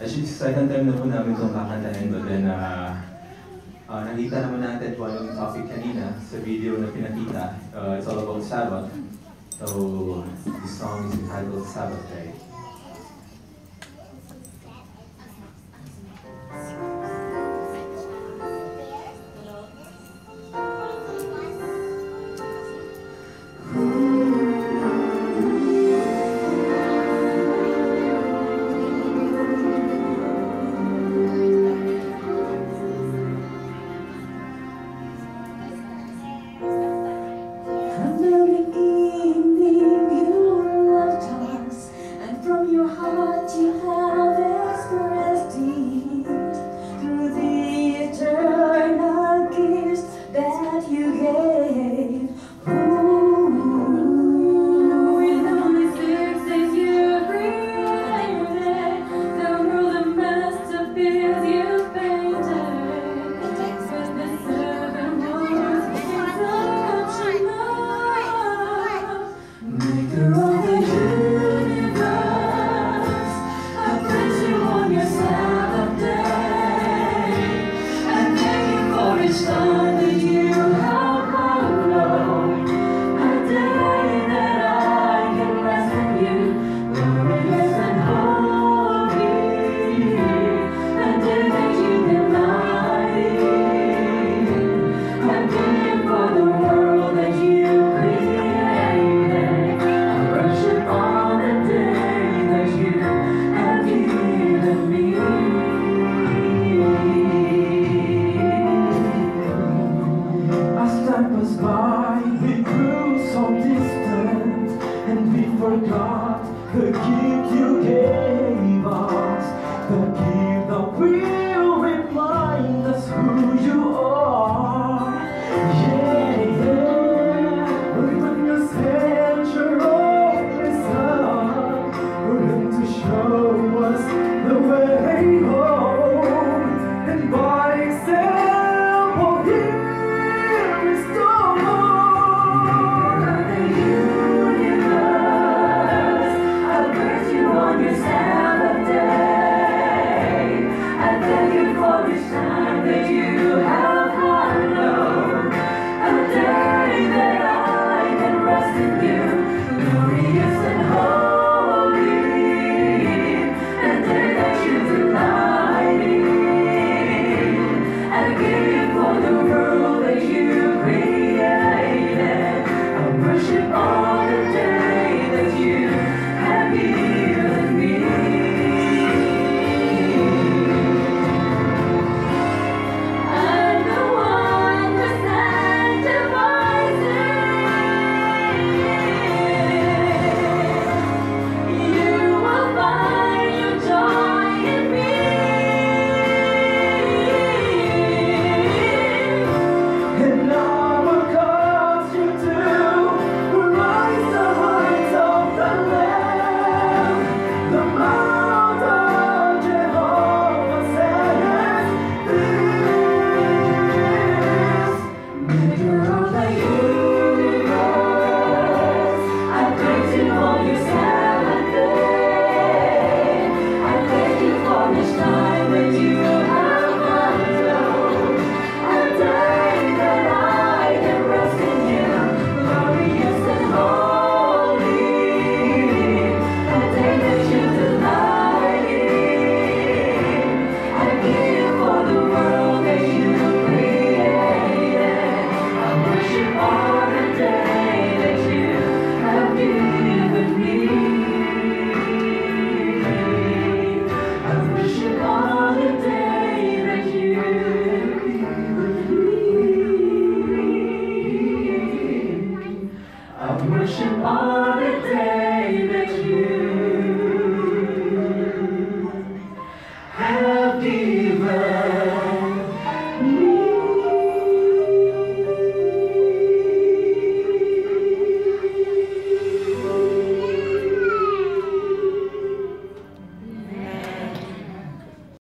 Actually, second time na po namin itong kakantahin, but then uh, uh, nakita naman natin kung anong topic kanina sa video na pinakita. Uh, it's all about Sabbath. So, this song is entitled Sabbath Day. Right? you gave. could keep you here. The world that you